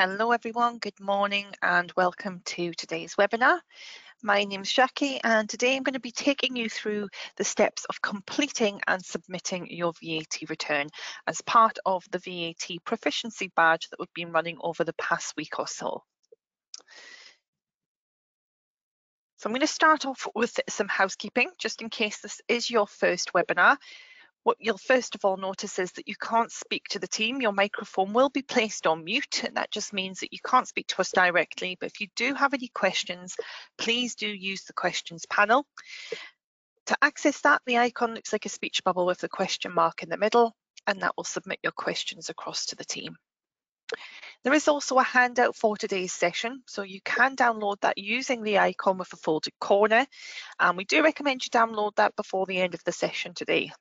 Hello everyone, good morning and welcome to today's webinar. My name is Jackie and today I'm going to be taking you through the steps of completing and submitting your VAT return as part of the VAT proficiency badge that we've been running over the past week or so. So I'm going to start off with some housekeeping just in case this is your first webinar what you'll first of all notice is that you can't speak to the team. Your microphone will be placed on mute and that just means that you can't speak to us directly. But if you do have any questions, please do use the questions panel. To access that, the icon looks like a speech bubble with the question mark in the middle and that will submit your questions across to the team. There is also a handout for today's session, so you can download that using the icon with the folded corner. And we do recommend you download that before the end of the session today.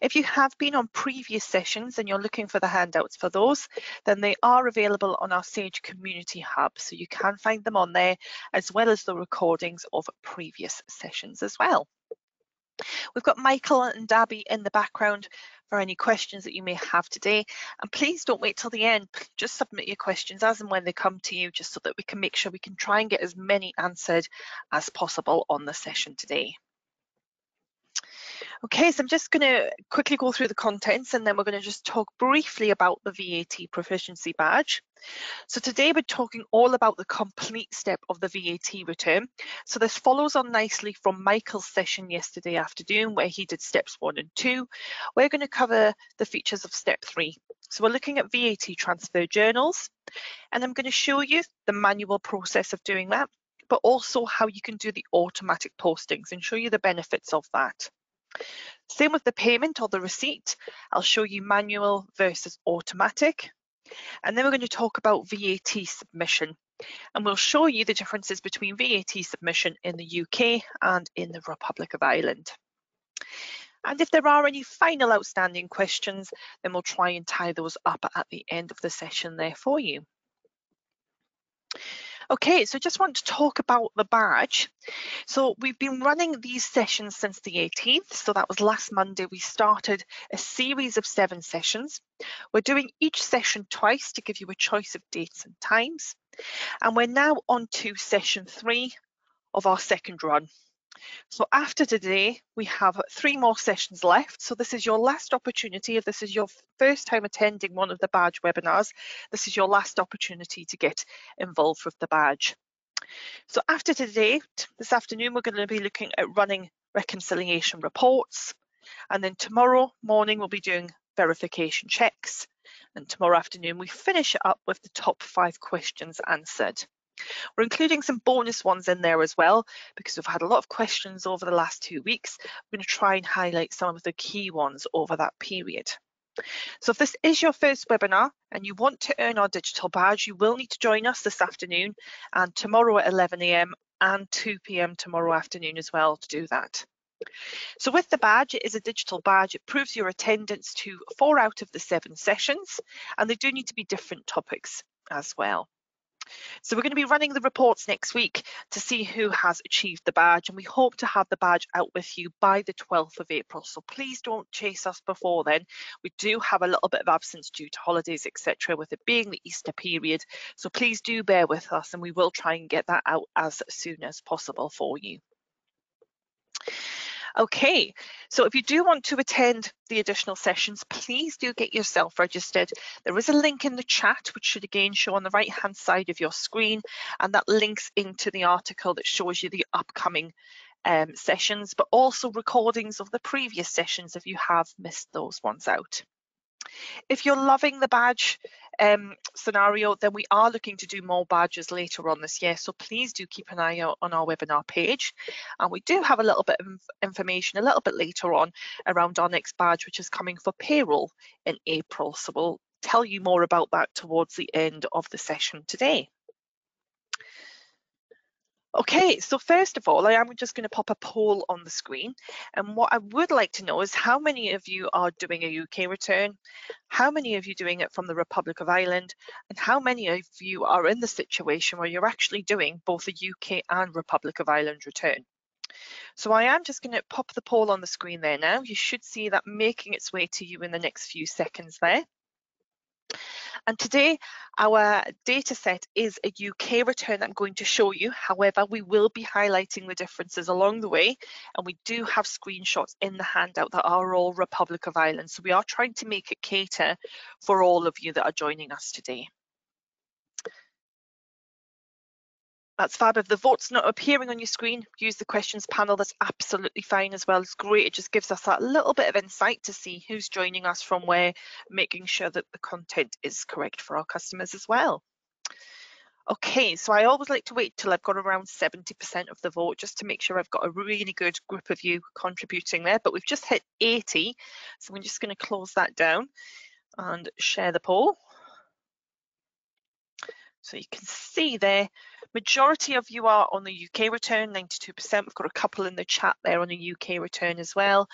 If you have been on previous sessions and you're looking for the handouts for those, then they are available on our Sage Community Hub, so you can find them on there, as well as the recordings of previous sessions as well. We've got Michael and Abby in the background for any questions that you may have today. And please don't wait till the end, just submit your questions as and when they come to you, just so that we can make sure we can try and get as many answered as possible on the session today. Okay, so I'm just going to quickly go through the contents and then we're going to just talk briefly about the VAT proficiency badge. So today we're talking all about the complete step of the VAT return. So this follows on nicely from Michael's session yesterday afternoon where he did steps one and two. We're going to cover the features of step three. So we're looking at VAT transfer journals and I'm going to show you the manual process of doing that but also how you can do the automatic postings and show you the benefits of that. Same with the payment or the receipt. I'll show you manual versus automatic. And then we're going to talk about VAT submission. And we'll show you the differences between VAT submission in the UK and in the Republic of Ireland. And if there are any final outstanding questions, then we'll try and tie those up at the end of the session there for you. Okay, so just want to talk about the badge. So we've been running these sessions since the 18th. So that was last Monday. We started a series of seven sessions. We're doing each session twice to give you a choice of dates and times. And we're now on to session three of our second run. So after today, we have three more sessions left. So this is your last opportunity. If this is your first time attending one of the badge webinars, this is your last opportunity to get involved with the badge. So after today, this afternoon, we're going to be looking at running reconciliation reports. And then tomorrow morning, we'll be doing verification checks. And tomorrow afternoon, we finish it up with the top five questions answered. We're including some bonus ones in there as well because we've had a lot of questions over the last two weeks. We're going to try and highlight some of the key ones over that period. So if this is your first webinar and you want to earn our digital badge, you will need to join us this afternoon and tomorrow at 11am and 2pm tomorrow afternoon as well to do that. So with the badge, it is a digital badge. It proves your attendance to four out of the seven sessions, and they do need to be different topics as well. So we're going to be running the reports next week to see who has achieved the badge and we hope to have the badge out with you by the 12th of April. So please don't chase us before then. We do have a little bit of absence due to holidays, etc. with it being the Easter period. So please do bear with us and we will try and get that out as soon as possible for you. Okay, so if you do want to attend the additional sessions, please do get yourself registered. There is a link in the chat, which should again show on the right hand side of your screen, and that links into the article that shows you the upcoming um, sessions, but also recordings of the previous sessions if you have missed those ones out. If you're loving the badge um, scenario, then we are looking to do more badges later on this year. So please do keep an eye out on our webinar page. And we do have a little bit of information a little bit later on around our next badge, which is coming for payroll in April. So we'll tell you more about that towards the end of the session today. Okay, so first of all, I am just going to pop a poll on the screen. And what I would like to know is how many of you are doing a UK return, how many of you doing it from the Republic of Ireland, and how many of you are in the situation where you're actually doing both a UK and Republic of Ireland return. So I am just going to pop the poll on the screen there now. You should see that making its way to you in the next few seconds there. And today our data set is a UK return that I'm going to show you. However, we will be highlighting the differences along the way and we do have screenshots in the handout that are all Republic of Ireland. So we are trying to make it cater for all of you that are joining us today. That's fab. If the vote's not appearing on your screen, use the questions panel. That's absolutely fine as well. It's great. It just gives us that little bit of insight to see who's joining us from where, making sure that the content is correct for our customers as well. Okay, so I always like to wait till I've got around 70% of the vote just to make sure I've got a really good group of you contributing there, but we've just hit 80. So I'm just going to close that down and share the poll. So you can see there, majority of you are on the UK return, 92%. We've got a couple in the chat there on the UK return as well.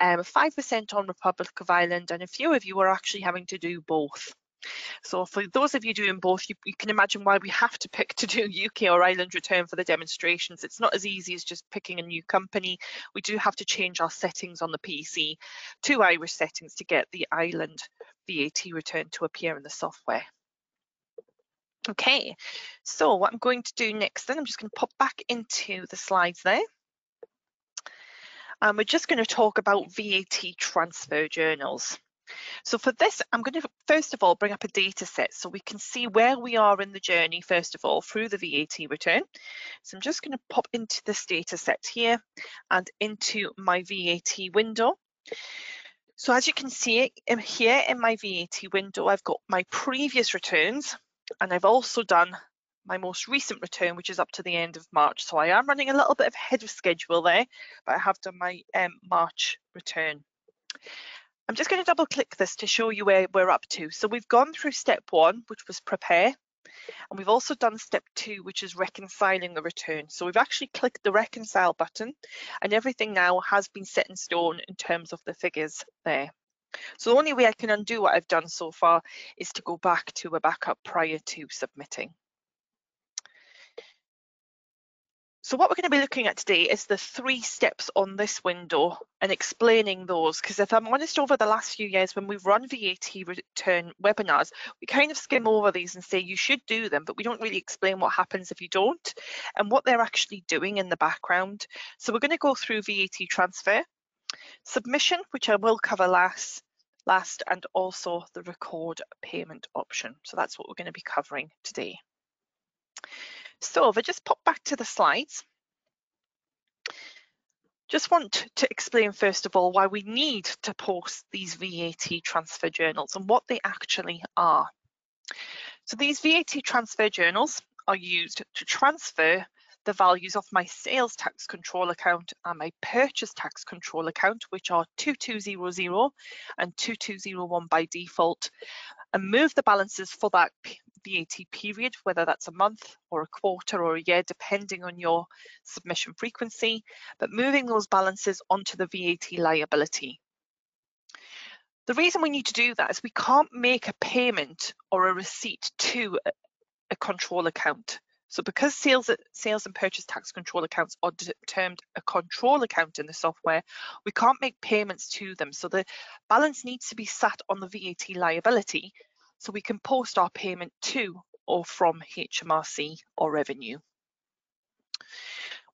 5% um, on Republic of Ireland, and a few of you are actually having to do both. So for those of you doing both, you, you, can imagine why we have to pick to do UK or Ireland return for the demonstrations. It's not as easy as just picking a new company. We do have to change our settings on the PC to Irish settings to get the Ireland VAT return to appear in the software. Okay, so what I'm going to do next then, I'm just going to pop back into the slides there. And we're just going to talk about VAT transfer journals. So for this, I'm going to first of all bring up a data set so we can see where we are in the journey, first of all, through the VAT return. So I'm just going to pop into this data set here and into my VAT window. So as you can see um, here in my VAT window, I've got my previous returns and I've also done my most recent return, which is up to the end of March. So I am running a little bit ahead of schedule there, but I have done my um, March return. I'm just going to double click this to show you where we're up to. So we've gone through step one, which was prepare, and we've also done step two, which is reconciling the return. So we've actually clicked the reconcile button and everything now has been set in stone in terms of the figures there. So the only way I can undo what I've done so far is to go back to a backup prior to submitting. So what we're going to be looking at today is the three steps on this window and explaining those because if I'm honest over the last few years when we've run VAT return webinars we kind of skim over these and say you should do them but we don't really explain what happens if you don't and what they're actually doing in the background. So we're going to go through VAT transfer, submission which I will cover last last and also the record payment option. So that's what we're going to be covering today. So if I just pop back to the slides, just want to explain first of all why we need to post these VAT transfer journals and what they actually are. So these VAT transfer journals are used to transfer the values of my sales tax control account and my purchase tax control account, which are 2200 and 2201 by default, and move the balances for that VAT period, whether that's a month or a quarter or a year, depending on your submission frequency, but moving those balances onto the VAT liability. The reason we need to do that is we can't make a payment or a receipt to a control account. So because sales, sales and purchase tax control accounts are termed a control account in the software, we can't make payments to them. So the balance needs to be sat on the VAT liability so we can post our payment to or from HMRC or revenue.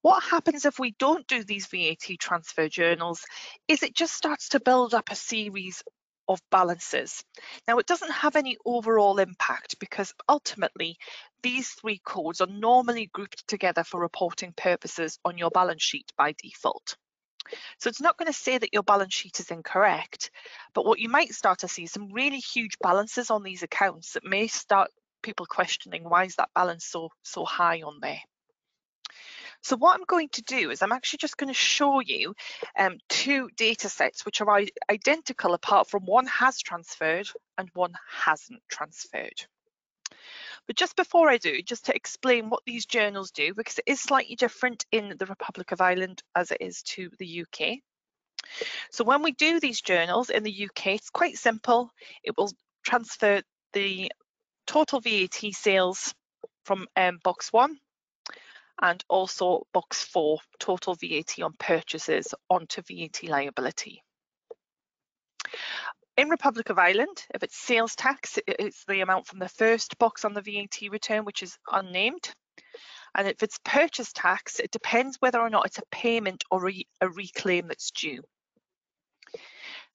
What happens if we don't do these VAT transfer journals is it just starts to build up a series of balances. Now it doesn't have any overall impact because ultimately these three codes are normally grouped together for reporting purposes on your balance sheet by default. So it's not going to say that your balance sheet is incorrect, but what you might start to see some really huge balances on these accounts that may start people questioning why is that balance so so high on there. So what I'm going to do is I'm actually just going to show you um, two data sets which are identical apart from one has transferred and one hasn't transferred. But just before I do, just to explain what these journals do, because it is slightly different in the Republic of Ireland as it is to the UK. So when we do these journals in the UK, it's quite simple. It will transfer the total VAT sales from um, box one and also box four, total VAT on purchases onto VAT liability. In Republic of Ireland, if it's sales tax, it's the amount from the first box on the VAT return, which is unnamed. And if it's purchase tax, it depends whether or not it's a payment or a reclaim that's due.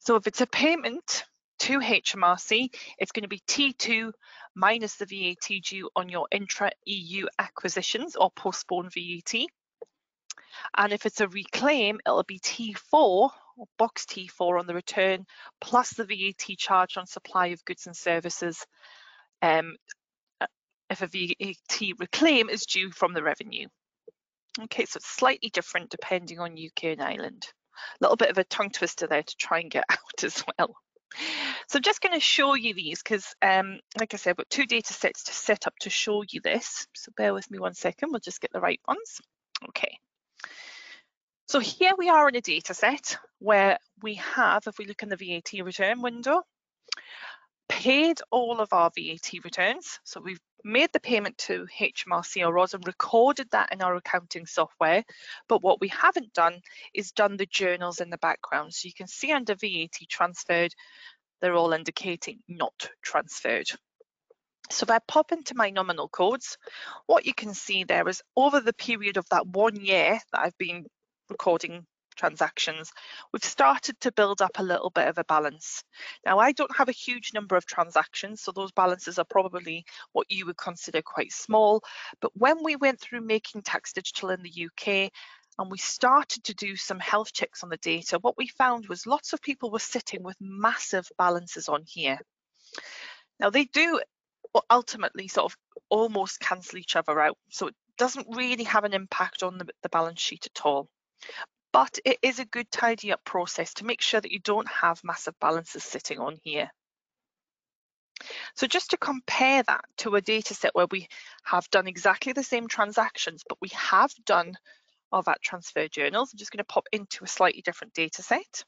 So if it's a payment to HMRC, it's going to be T2 minus the VAT due on your intra-EU acquisitions or postponed VAT. And if it's a reclaim, it'll be T4 or box T4 on the return plus the VAT charge on supply of goods and services um, if a VAT reclaim is due from the revenue. Okay, so it's slightly different depending on UK and Ireland. A little bit of a tongue twister there to try and get out as well. So I'm just going to show you these because, um, like I said, I've got two data sets to set up to show you this. So bear with me one second, we'll just get the right ones. Okay. So here we are in a data set where we have, if we look in the VAT return window, paid all of our VAT returns. So we've made the payment to HMRC or ROS and recorded that in our accounting software. But what we haven't done is done the journals in the background. So you can see under VAT transferred, they're all indicating not transferred. So if I pop into my nominal codes, what you can see there is over the period of that one year that I've been recording transactions, we've started to build up a little bit of a balance. Now, I don't have a huge number of transactions, so those balances are probably what you would consider quite small. But when we went through making tax digital in the UK, and we started to do some health checks on the data, what we found was lots of people were sitting with massive balances on here. Now they do ultimately sort of almost cancel each other out. So it doesn't really have an impact on the, the balance sheet at all but it is a good tidy up process to make sure that you don't have massive balances sitting on here. So just to compare that to a data set where we have done exactly the same transactions, but we have done our VAT transfer journals, I'm just going to pop into a slightly different data set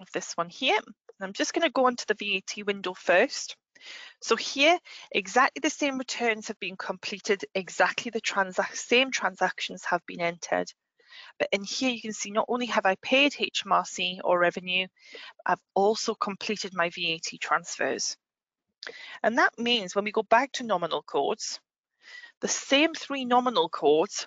of this one here. And I'm just going to go onto the VAT window first. So here, exactly the same returns have been completed, exactly the transa same transactions have been entered. But in here you can see not only have I paid HMRC or revenue, I've also completed my VAT transfers. And that means when we go back to nominal codes, the same three nominal codes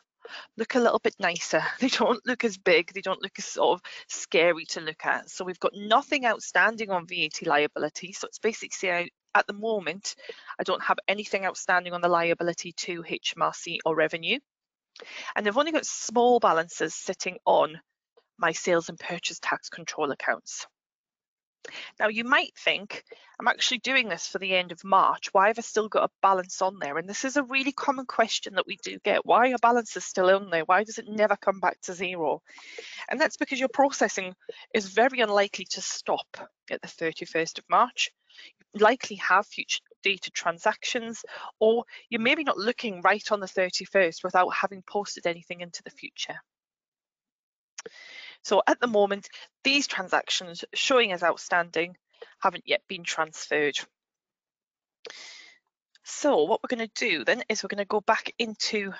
look a little bit nicer. They don't look as big, they don't look as sort of scary to look at. So we've got nothing outstanding on VAT liability. So it's basically saying at the moment, I don't have anything outstanding on the liability to HMRC or revenue. And they've only got small balances sitting on my sales and purchase tax control accounts. Now you might think, I'm actually doing this for the end of March, why have I still got a balance on there? And this is a really common question that we do get. Why are balances still on there? Why does it never come back to zero? And that's because your processing is very unlikely to stop at the 31st of March. You likely have future data transactions, or you're maybe not looking right on the 31st without having posted anything into the future. So at the moment, these transactions showing as outstanding haven't yet been transferred. So what we're going to do then is we're going to go back into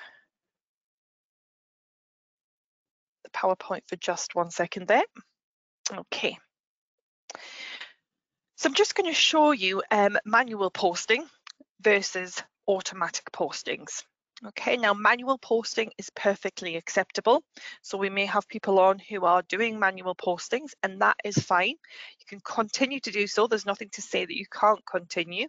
the PowerPoint for just one second there. Okay. So I'm just going to show you um, manual posting versus automatic postings. Okay, now manual posting is perfectly acceptable. So we may have people on who are doing manual postings and that is fine. You can continue to do so. There's nothing to say that you can't continue.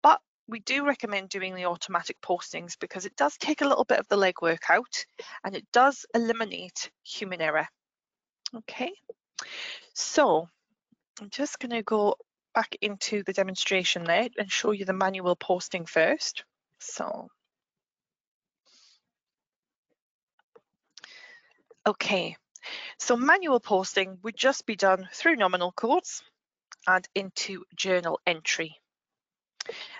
But we do recommend doing the automatic postings because it does take a little bit of the legwork out and it does eliminate human error. Okay, so I'm just going to go back into the demonstration there and show you the manual posting first. So, okay, so manual posting would just be done through nominal codes and into journal entry.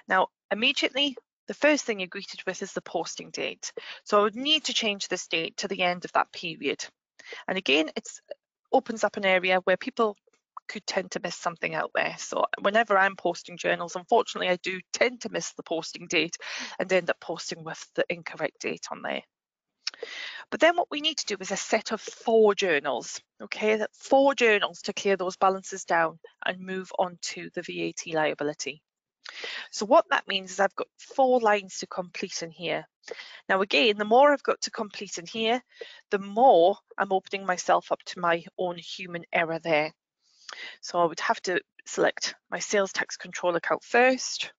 Now, immediately, the first thing you're greeted with is the posting date. So I would need to change this date to the end of that period. And again, it opens up an area where people could tend to miss something out there. So whenever I'm posting journals, unfortunately, I do tend to miss the posting date and end up posting with the incorrect date on there. But then what we need to do is a set of four journals, okay, four journals to clear those balances down and move on to the VAT liability. So what that means is I've got four lines to complete in here. Now again, the more I've got to complete in here, the more I'm opening myself up to my own human error there. So I would have to select my sales tax control account first.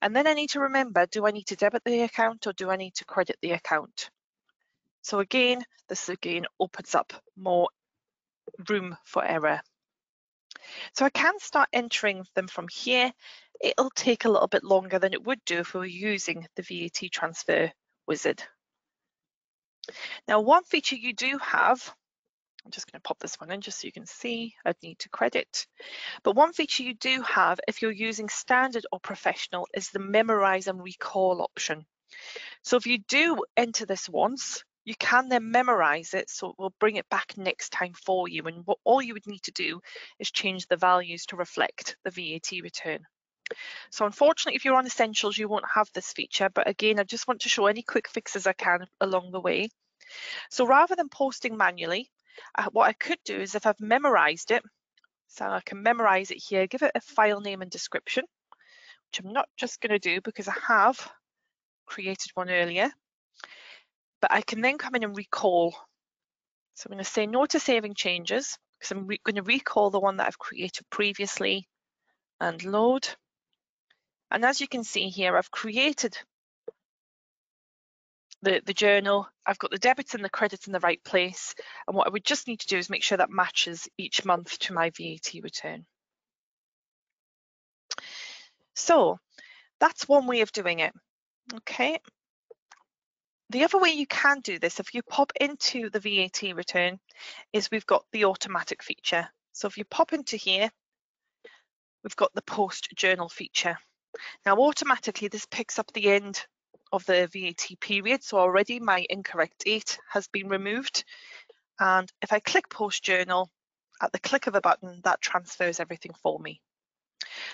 And then I need to remember, do I need to debit the account or do I need to credit the account? So again, this again opens up more room for error. So I can start entering them from here. It'll take a little bit longer than it would do if we were using the VAT transfer wizard. Now, one feature you do have, I'm just going to pop this one in just so you can see, I'd need to credit. But one feature you do have if you're using standard or professional is the memorize and recall option. So if you do enter this once, you can then memorize it so it will bring it back next time for you and what all you would need to do is change the values to reflect the VAT return. So unfortunately if you're on essentials you won't have this feature but again I just want to show any quick fixes I can along the way. So rather than posting manually uh, what I could do is if I've memorized it so I can memorize it here give it a file name and description which I'm not just going to do because I have created one earlier but I can then come in and recall. So I'm going to say no to saving changes because I'm going to recall the one that I've created previously and load. And as you can see here, I've created the, the journal. I've got the debits and the credits in the right place. And what I would just need to do is make sure that matches each month to my VAT return. So that's one way of doing it. Okay, the other way you can do this, if you pop into the VAT return, is we've got the automatic feature. So if you pop into here, we've got the post journal feature. Now automatically this picks up the end of the VAT period. So already my incorrect date has been removed. And if I click post journal, at the click of a button, that transfers everything for me.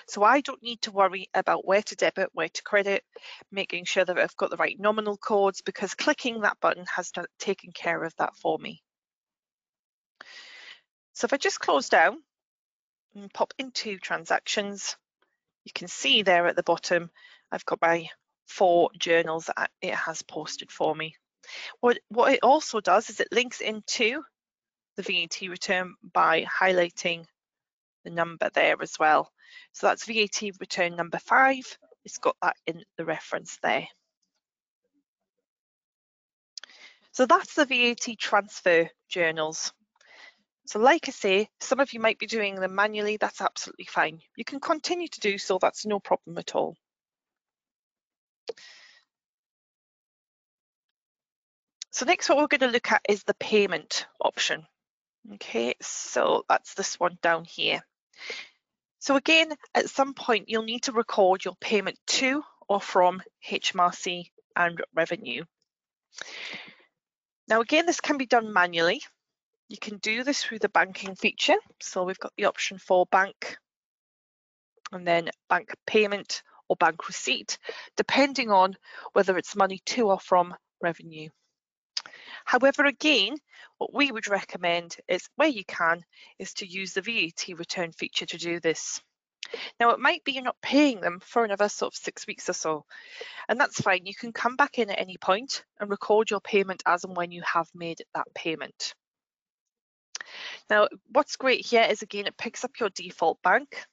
So I don't need to worry about where to debit, where to credit, making sure that I've got the right nominal codes because clicking that button has taken care of that for me. So if I just close down and pop into transactions, you can see there at the bottom, I've got my four journals that it has posted for me. What, what it also does is it links into the VAT return by highlighting the number there as well. So that's VAT return number five. It's got that in the reference there. So that's the VAT transfer journals. So like I say, some of you might be doing them manually, that's absolutely fine. You can continue to do so, that's no problem at all. So next what we're going to look at is the payment option. Okay, so that's this one down here. So again, at some point, you'll need to record your payment to or from HMRC and revenue. Now again, this can be done manually. You can do this through the banking feature. So we've got the option for bank and then bank payment or bank receipt, depending on whether it's money to or from revenue. However, again, what we would recommend is where you can is to use the VAT return feature to do this. Now it might be you're not paying them for another sort of six weeks or so, and that's fine. You can come back in at any point and record your payment as and when you have made that payment. Now, what's great here is again, it picks up your default bank.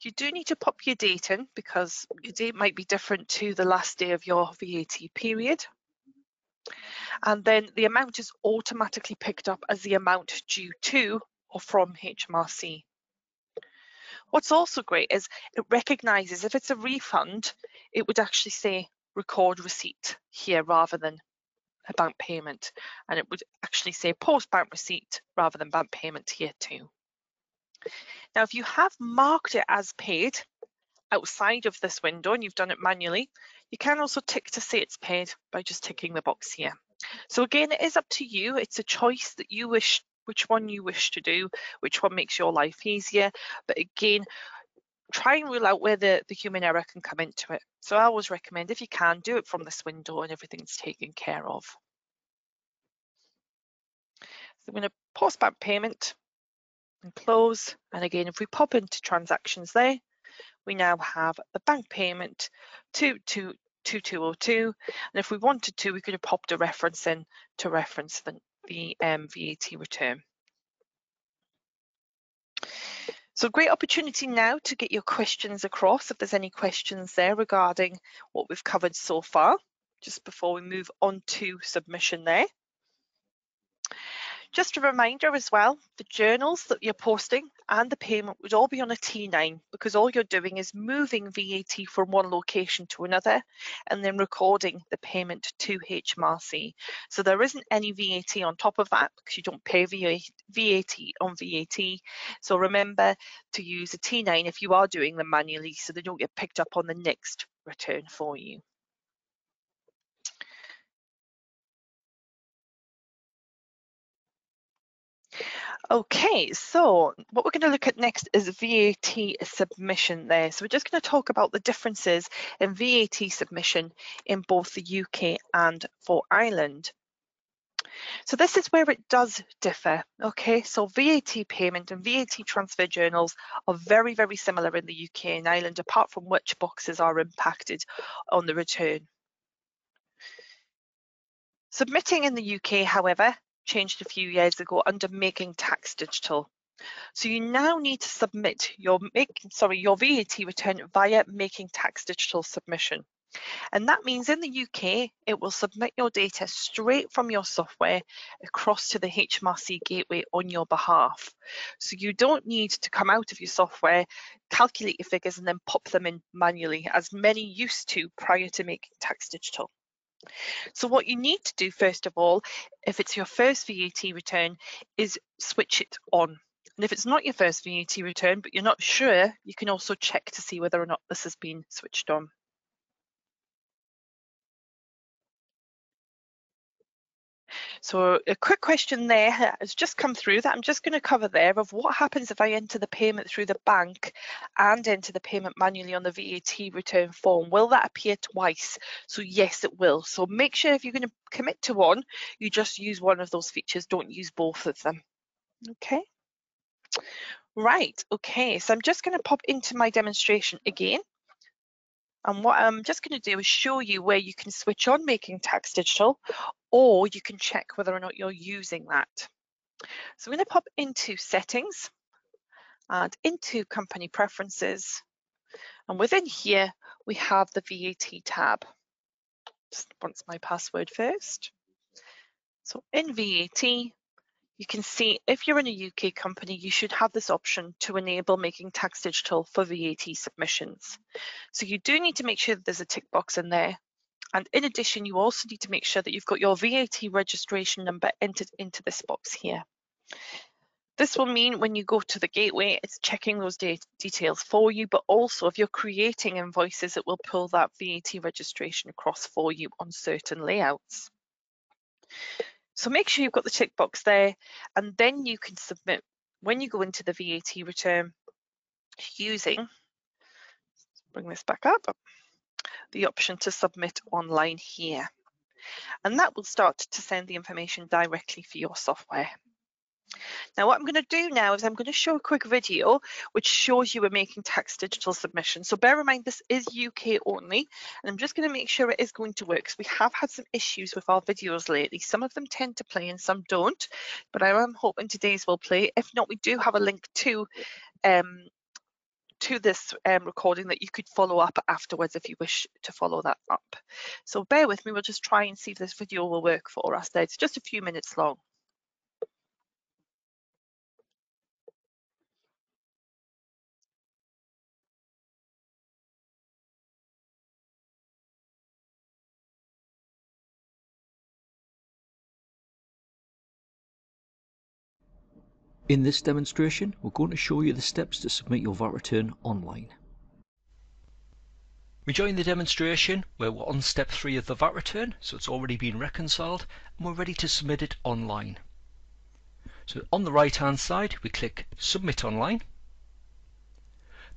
You do need to pop your date in because your date might be different to the last day of your VAT period and then the amount is automatically picked up as the amount due to or from HMRC. What's also great is it recognises if it's a refund, it would actually say record receipt here rather than a bank payment. And it would actually say post bank receipt rather than bank payment here too. Now, if you have marked it as paid outside of this window and you've done it manually, you can also tick to say it's paid by just ticking the box here. So again, it is up to you. It's a choice that you wish, which one you wish to do, which one makes your life easier. But again, try and rule out where the, the human error can come into it. So I always recommend if you can, do it from this window and everything's taken care of. So I'm going to post bank payment and close. And again, if we pop into transactions there, we now have the bank payment to, to 2202. And if we wanted to, we could have popped a reference in to reference the, the um, VAT return. So great opportunity now to get your questions across if there's any questions there regarding what we've covered so far, just before we move on to submission there. Just a reminder as well, the journals that you're posting and the payment would all be on a T9 because all you're doing is moving VAT from one location to another and then recording the payment to HMRC. So there isn't any VAT on top of that because you don't pay VAT on VAT. So remember to use a T9 if you are doing them manually so they don't get picked up on the next return for you. Okay, so what we're going to look at next is VAT submission there. So we're just going to talk about the differences in VAT submission in both the UK and for Ireland. So this is where it does differ. Okay, so VAT payment and VAT transfer journals are very, very similar in the UK and Ireland, apart from which boxes are impacted on the return. Submitting in the UK, however, changed a few years ago under Making Tax Digital. So you now need to submit your make, sorry your VAT return via Making Tax Digital submission. And that means in the UK, it will submit your data straight from your software across to the HMRC gateway on your behalf. So you don't need to come out of your software, calculate your figures and then pop them in manually as many used to prior to making tax digital. So what you need to do first of all, if it's your first VAT return, is switch it on. And if it's not your first VAT return, but you're not sure, you can also check to see whether or not this has been switched on. So a quick question there has just come through that I'm just going to cover there of what happens if I enter the payment through the bank and enter the payment manually on the VAT return form. Will that appear twice? So yes, it will. So make sure if you're going to commit to one, you just use one of those features. Don't use both of them. Okay. Right, okay, so I'm just going to pop into my demonstration again. And what I'm just going to do is show you where you can switch on Making Tax Digital or you can check whether or not you're using that. So I'm going to pop into settings and into company preferences. And within here, we have the VAT tab. Just wants my password first. So in VAT, you can see if you're in a UK company, you should have this option to enable making tax digital for VAT submissions. So you do need to make sure that there's a tick box in there and in addition, you also need to make sure that you've got your VAT registration number entered into this box here. This will mean when you go to the gateway, it's checking those de details for you, but also if you're creating invoices, it will pull that VAT registration across for you on certain layouts. So make sure you've got the tick box there, and then you can submit when you go into the VAT return using, bring this back up, the option to submit online here. And that will start to send the information directly for your software. Now what I'm going to do now is I'm going to show a quick video which shows you we're making tax digital submission. So bear in mind this is UK only and I'm just going to make sure it is going to work because we have had some issues with our videos lately. Some of them tend to play and some don't but I am hoping today's will play. If not we do have a link to um, to this um, recording that you could follow up afterwards if you wish to follow that up. So bear with me, we'll just try and see if this video will work for us there. It's just a few minutes long. In this demonstration, we're going to show you the steps to submit your VAT return online. We join the demonstration where we're on step 3 of the VAT return, so it's already been reconciled, and we're ready to submit it online. So on the right hand side, we click Submit Online.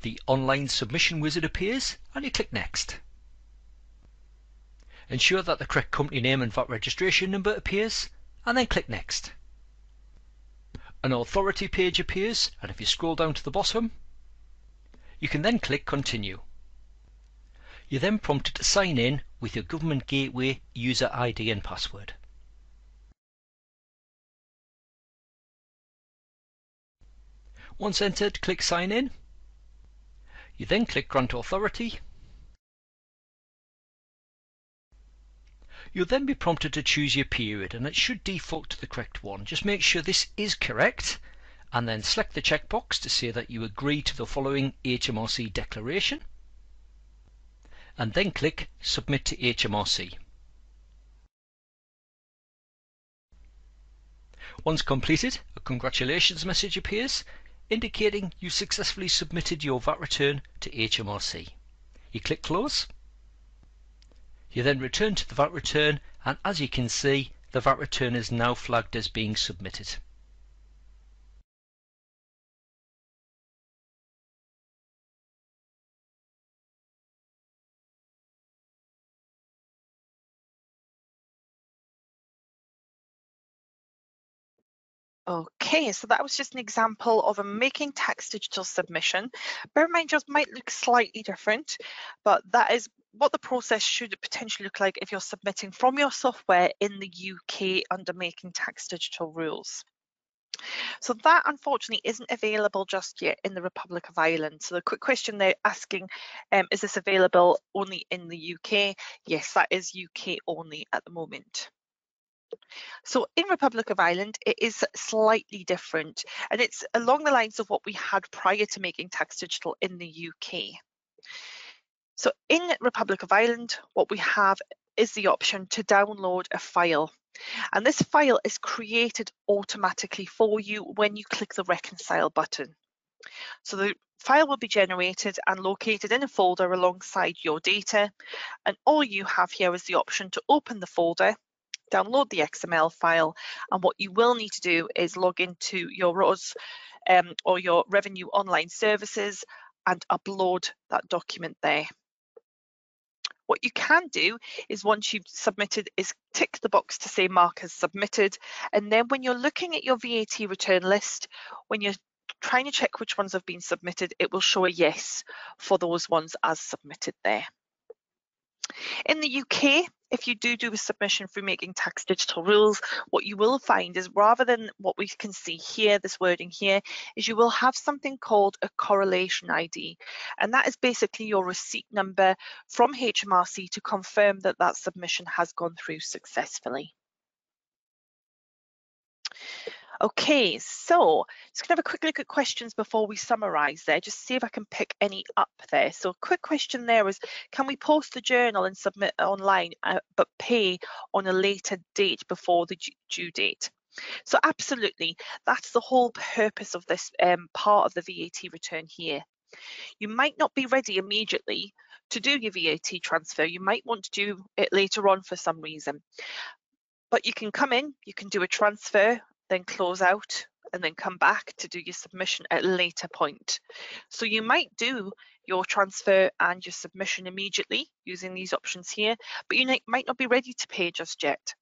The online submission wizard appears, and you click Next. Ensure that the correct company name and VAT registration number appears, and then click Next. An authority page appears and if you scroll down to the bottom you can then click continue. You're then prompted to sign in with your Government Gateway user ID and password. Once entered, click Sign In. You then click Grant Authority. You'll then be prompted to choose your period and it should default to the correct one. Just make sure this is correct and then select the checkbox to say that you agree to the following HMRC declaration and then click Submit to HMRC. Once completed, a congratulations message appears indicating you successfully submitted your VAT return to HMRC. You click Close. You then return to the VAT return and as you can see the VAT return is now flagged as being submitted. Okay, so that was just an example of a making tax digital submission. Bear in mind yours might look slightly different, but that is what the process should potentially look like if you're submitting from your software in the UK under making tax digital rules. So that unfortunately isn't available just yet in the Republic of Ireland. So the quick question they're asking, um, is this available only in the UK? Yes, that is UK only at the moment. So in Republic of Ireland, it is slightly different and it's along the lines of what we had prior to making tax digital in the UK. So in Republic of Ireland, what we have is the option to download a file. And this file is created automatically for you when you click the reconcile button. So the file will be generated and located in a folder alongside your data. And all you have here is the option to open the folder download the XML file and what you will need to do is log into your ROS um, or your revenue online services and upload that document there. What you can do is once you've submitted is tick the box to say mark as submitted and then when you're looking at your VAT return list when you're trying to check which ones have been submitted it will show a yes for those ones as submitted there. In the UK, if you do do a submission through making tax digital rules, what you will find is rather than what we can see here, this wording here, is you will have something called a correlation ID. And that is basically your receipt number from HMRC to confirm that that submission has gone through successfully. Okay, so just gonna have a quick look at questions before we summarize there, just see if I can pick any up there. So a quick question there is, can we post the journal and submit online, uh, but pay on a later date before the due date? So absolutely, that's the whole purpose of this um, part of the VAT return here. You might not be ready immediately to do your VAT transfer. You might want to do it later on for some reason. But you can come in, you can do a transfer then close out and then come back to do your submission at a later point. So you might do your transfer and your submission immediately using these options here, but you might not be ready to pay just yet.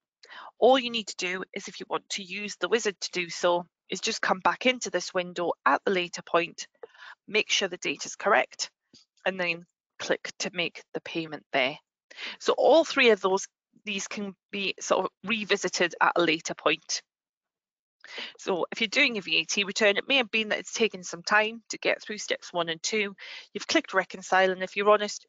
All you need to do is if you want to use the wizard to do so, is just come back into this window at the later point, make sure the date is correct, and then click to make the payment there. So all three of those, these can be sort of revisited at a later point. So if you're doing a VAT return, it may have been that it's taken some time to get through steps one and two. You've clicked reconcile, and if you're honest,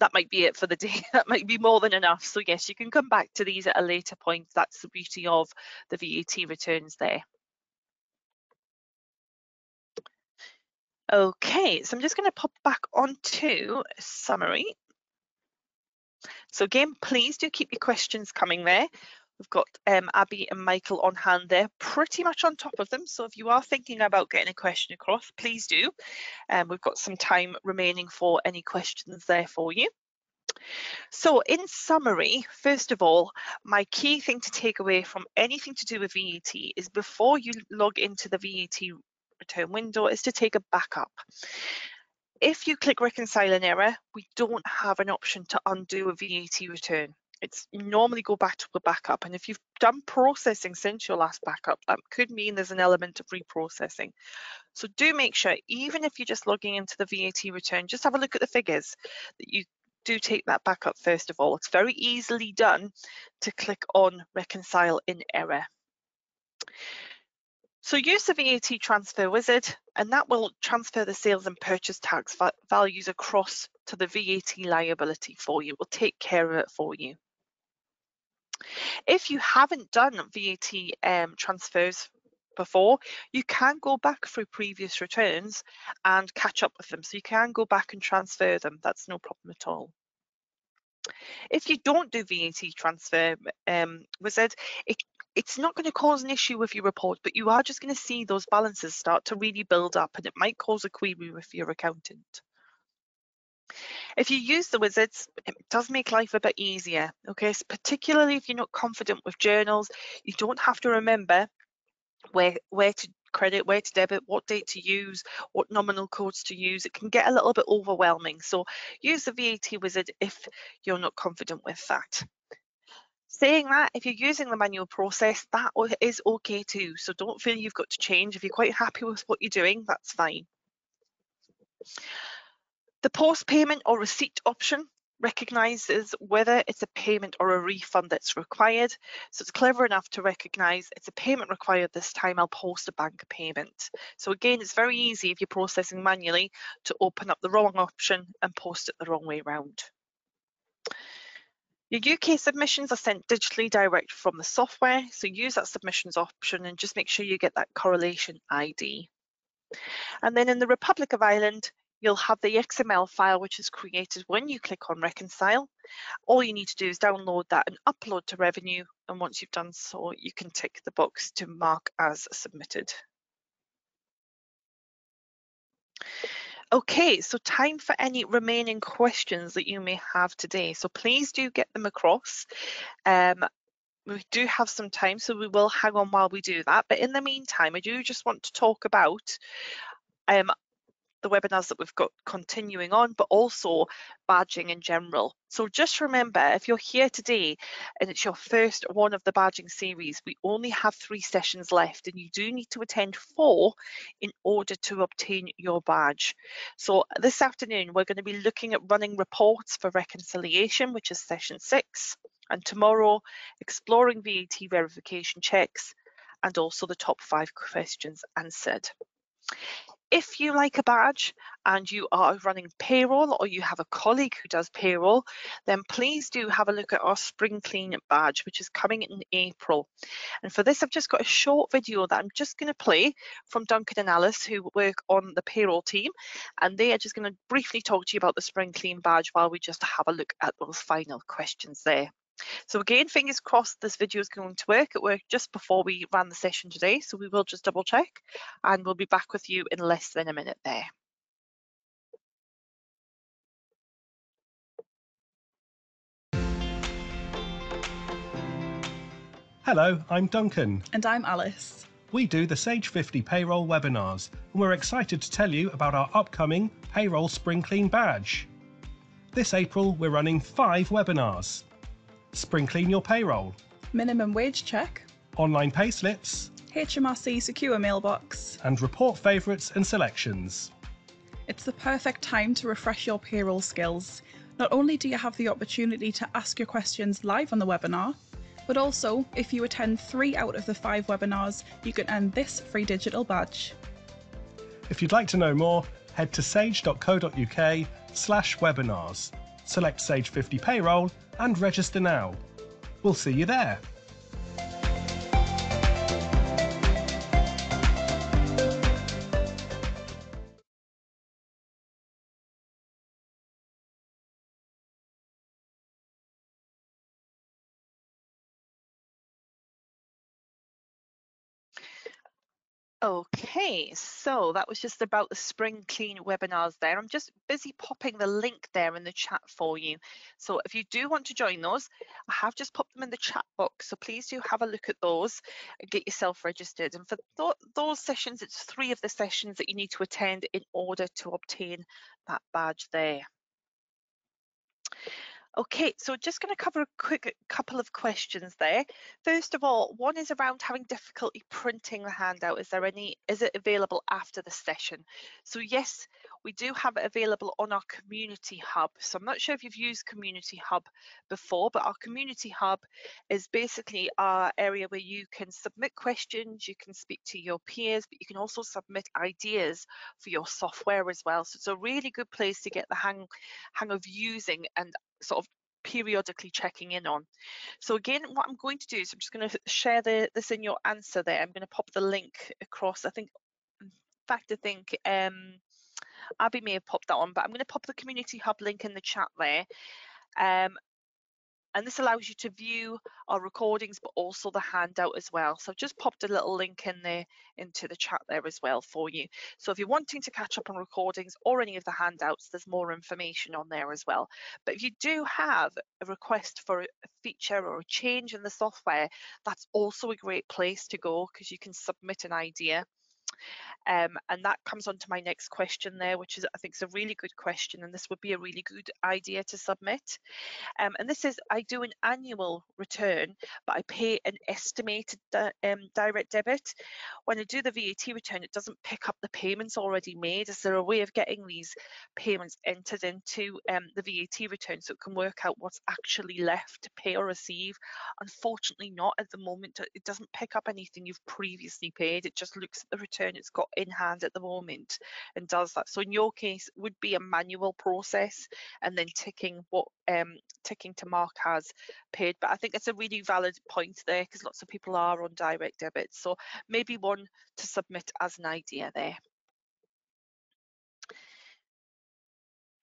that might be it for the day. that might be more than enough. So yes, you can come back to these at a later point. That's the beauty of the VAT returns there. Okay, so I'm just going to pop back onto summary. So again, please do keep your questions coming there. We've got um, Abby and Michael on hand there, pretty much on top of them. So if you are thinking about getting a question across, please do. Um, we've got some time remaining for any questions there for you. So in summary, first of all, my key thing to take away from anything to do with VAT is before you log into the VAT return window is to take a backup. If you click reconcile an error, we don't have an option to undo a VAT return. It's normally go back to the backup. And if you've done processing since your last backup, that could mean there's an element of reprocessing. So do make sure, even if you're just logging into the VAT return, just have a look at the figures that you do take that backup first of all. It's very easily done to click on reconcile in error. So use the VAT transfer wizard and that will transfer the sales and purchase tax values across to the VAT liability for you. It will take care of it for you. If you haven't done VAT um, transfers before, you can go back through previous returns and catch up with them. So you can go back and transfer them. That's no problem at all. If you don't do VAT transfer um, wizard, it, it's not going to cause an issue with your report, but you are just going to see those balances start to really build up and it might cause a query with your accountant. If you use the wizards, it does make life a bit easier, okay? So particularly if you're not confident with journals, you don't have to remember where, where to credit, where to debit, what date to use, what nominal codes to use. It can get a little bit overwhelming. So use the VAT wizard if you're not confident with that. Saying that, if you're using the manual process, that is okay too. So don't feel you've got to change. If you're quite happy with what you're doing, that's fine. The post payment or receipt option recognises whether it's a payment or a refund that's required. So it's clever enough to recognise it's a payment required this time, I'll post a bank payment. So again, it's very easy if you're processing manually to open up the wrong option and post it the wrong way around. Your UK submissions are sent digitally direct from the software, so use that submissions option and just make sure you get that correlation ID. And then in the Republic of Ireland, you'll have the XML file which is created when you click on reconcile. All you need to do is download that and upload to revenue and once you've done so you can tick the box to mark as submitted. Okay, so time for any remaining questions that you may have today. So please do get them across. Um, we do have some time, so we will hang on while we do that. But in the meantime, I do just want to talk about um, the webinars that we've got continuing on, but also badging in general. So just remember, if you're here today and it's your first one of the badging series, we only have three sessions left and you do need to attend four in order to obtain your badge. So this afternoon, we're going to be looking at running reports for reconciliation, which is session six, and tomorrow, exploring VAT verification checks, and also the top five questions answered. If you like a badge and you are running payroll or you have a colleague who does payroll, then please do have a look at our Spring Clean badge, which is coming in April. And for this, I've just got a short video that I'm just going to play from Duncan and Alice, who work on the payroll team. And they are just going to briefly talk to you about the Spring Clean badge while we just have a look at those final questions there. So again, fingers crossed this video is going to work. It worked just before we ran the session today, so we will just double check and we'll be back with you in less than a minute there. Hello, I'm Duncan. And I'm Alice. We do the Sage 50 payroll webinars, and we're excited to tell you about our upcoming Payroll Spring Clean badge. This April, we're running five webinars. Spring Clean Your Payroll, Minimum Wage Check, Online Payslips, HMRC Secure Mailbox, and Report Favourites and Selections. It's the perfect time to refresh your payroll skills. Not only do you have the opportunity to ask your questions live on the webinar, but also, if you attend three out of the five webinars, you can earn this free digital badge. If you'd like to know more, head to sage.co.uk slash webinars, select Sage 50 Payroll and register now. We'll see you there. Okay, so that was just about the spring clean webinars there. I'm just busy popping the link there in the chat for you. So if you do want to join those, I have just popped them in the chat box. So please do have a look at those and get yourself registered. And for th those sessions, it's three of the sessions that you need to attend in order to obtain that badge there. Okay, so just going to cover a quick uh, couple of questions there. First of all, one is around having difficulty printing the handout. Is there any, is it available after the session? So yes, we do have it available on our community hub. So I'm not sure if you've used community hub before, but our community hub is basically our area where you can submit questions, you can speak to your peers, but you can also submit ideas for your software as well. So it's a really good place to get the hang, hang of using and sort of periodically checking in on. So again, what I'm going to do is I'm just going to share the, this in your answer there. I'm going to pop the link across. I think, in fact, I think um, Abby may have popped that on, but I'm going to pop the Community Hub link in the chat there. Um, and this allows you to view our recordings but also the handout as well. So I've just popped a little link in there into the chat there as well for you. So if you're wanting to catch up on recordings or any of the handouts there's more information on there as well. But if you do have a request for a feature or a change in the software that's also a great place to go because you can submit an idea um, and that comes on to my next question there, which is I think is a really good question, and this would be a really good idea to submit. Um, and this is I do an annual return, but I pay an estimated di um, direct debit. When I do the VAT return, it doesn't pick up the payments already made. Is there a way of getting these payments entered into um, the VAT return so it can work out what's actually left to pay or receive? Unfortunately, not at the moment. It doesn't pick up anything you've previously paid. It just looks at the return it's got in hand at the moment and does that. So in your case, would be a manual process and then ticking what um, ticking to mark has paid. But I think it's a really valid point there because lots of people are on direct debit. So maybe one to submit as an idea there.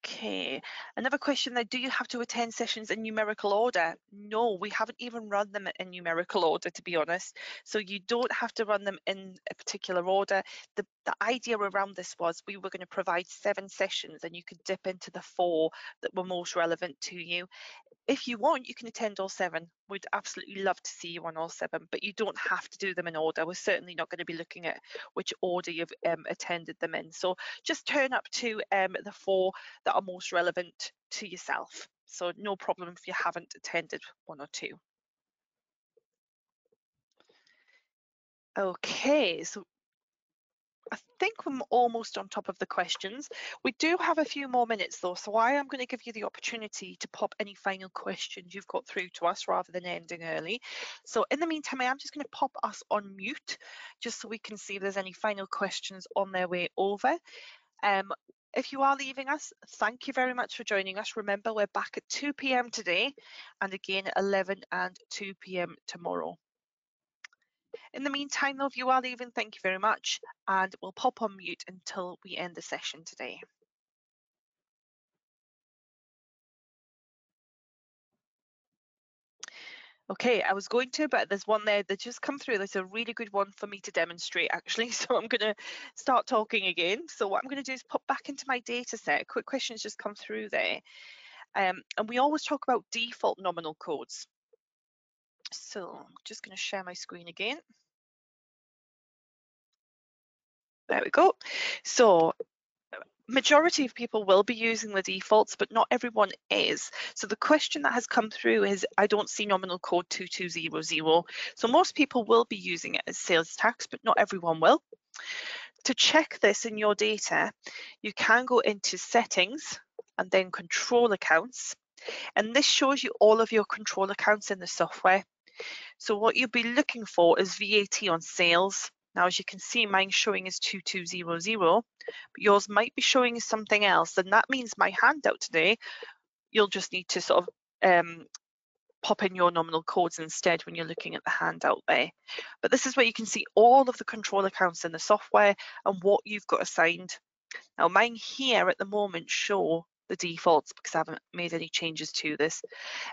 Okay, another question there, do you have to attend sessions in numerical order? No, we haven't even run them in numerical order, to be honest. So you don't have to run them in a particular order. The, the idea around this was we were going to provide seven sessions and you could dip into the four that were most relevant to you if you want, you can attend all seven. We'd absolutely love to see you on all seven, but you don't have to do them in order. We're certainly not going to be looking at which order you've um, attended them in. So just turn up to um, the four that are most relevant to yourself. So no problem if you haven't attended one or two. Okay, so I think we're almost on top of the questions. We do have a few more minutes though, so I am going to give you the opportunity to pop any final questions you've got through to us rather than ending early. So in the meantime, I am just going to pop us on mute just so we can see if there's any final questions on their way over. Um, if you are leaving us, thank you very much for joining us. Remember, we're back at 2 p.m. today and again 11 and 2 p.m. tomorrow. In the meantime, though, if you are leaving, thank you very much, and we'll pop on mute until we end the session today. Okay, I was going to, but there's one there that just come through. That's a really good one for me to demonstrate actually. So I'm going to start talking again. So what I'm going to do is pop back into my data set. A quick questions just come through there. Um, and we always talk about default nominal codes. So I'm just going to share my screen again. There we go. So majority of people will be using the defaults, but not everyone is. So the question that has come through is, I don't see nominal code 2200. So most people will be using it as sales tax, but not everyone will. To check this in your data, you can go into settings and then control accounts. And this shows you all of your control accounts in the software. So what you'll be looking for is VAT on sales. Now, as you can see, mine showing is 2200, but yours might be showing something else. And that means my handout today, you'll just need to sort of um, pop in your nominal codes instead when you're looking at the handout there. But this is where you can see all of the control accounts in the software and what you've got assigned. Now mine here at the moment show the defaults because I haven't made any changes to this.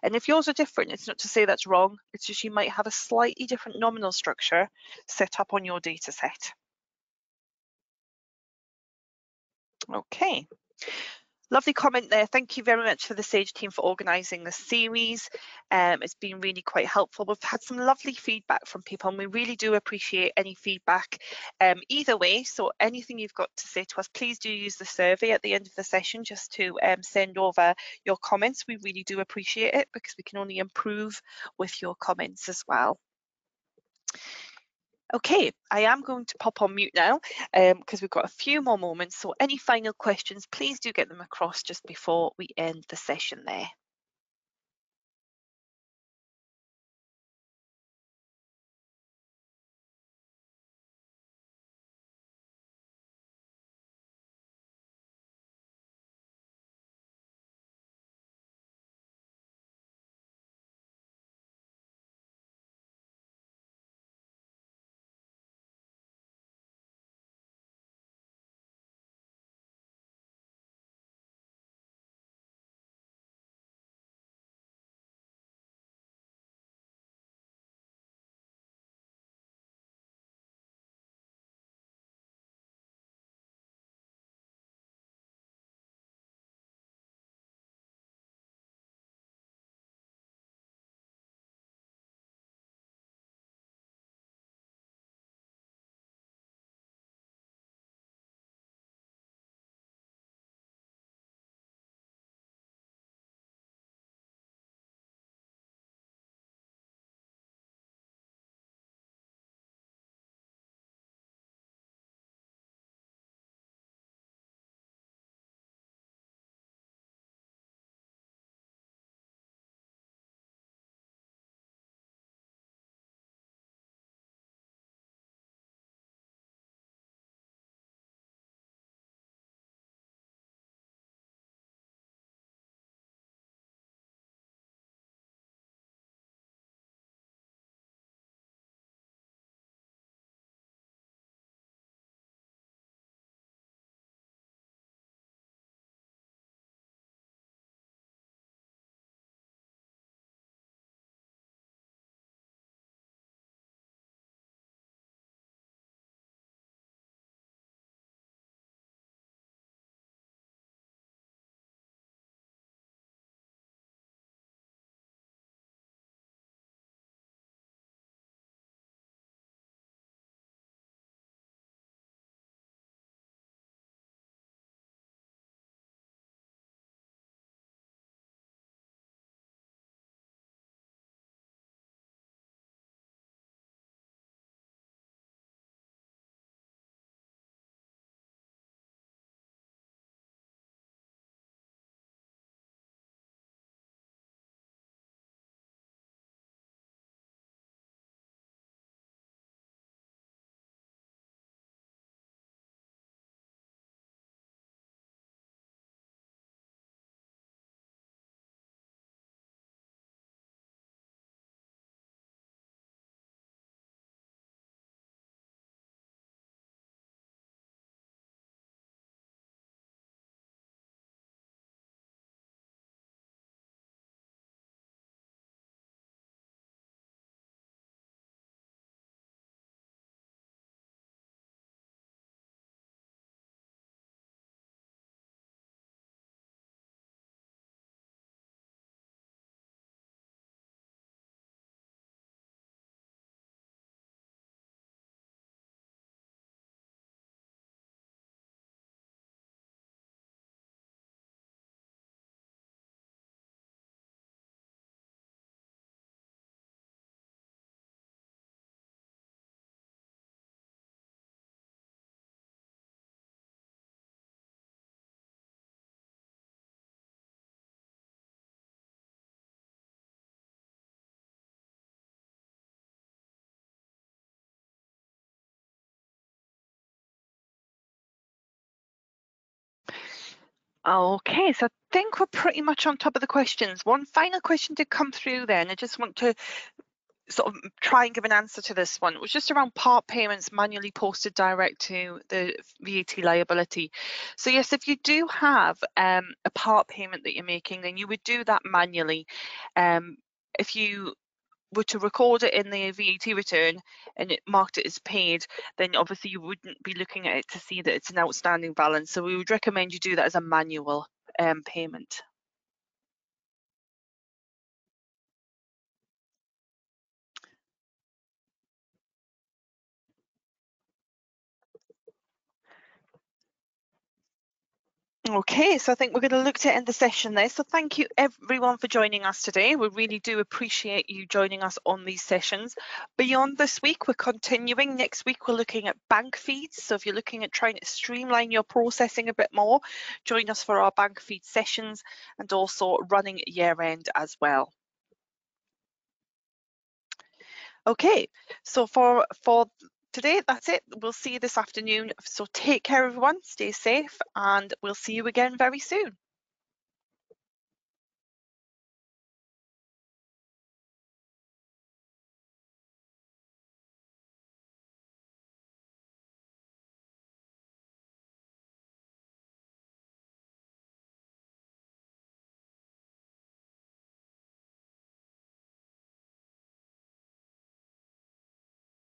And if yours are different, it's not to say that's wrong, it's just you might have a slightly different nominal structure set up on your data set. Okay, Lovely comment there. Thank you very much for the Sage team for organising this series. Um, it's been really quite helpful. We've had some lovely feedback from people and we really do appreciate any feedback um, either way. So anything you've got to say to us, please do use the survey at the end of the session just to um, send over your comments. We really do appreciate it because we can only improve with your comments as well. Okay, I am going to pop on mute now because um, we've got a few more moments. So any final questions, please do get them across just before we end the session there. Okay, so I think we're pretty much on top of the questions. One final question did come through then. I just want to sort of try and give an answer to this one. It was just around part payments manually posted direct to the VAT liability. So yes, if you do have um, a part payment that you're making, then you would do that manually. Um, if you were to record it in the VAT return and it marked it as paid, then obviously you wouldn't be looking at it to see that it's an outstanding balance. So we would recommend you do that as a manual um, payment. Okay, so I think we're going to look to end the session there. So thank you everyone for joining us today. We really do appreciate you joining us on these sessions. Beyond this week, we're continuing. Next week, we're looking at bank feeds. So if you're looking at trying to streamline your processing a bit more, join us for our bank feed sessions and also running year end as well. Okay, so for for today, that's it. We'll see you this afternoon. So take care, everyone. Stay safe, and we'll see you again very soon.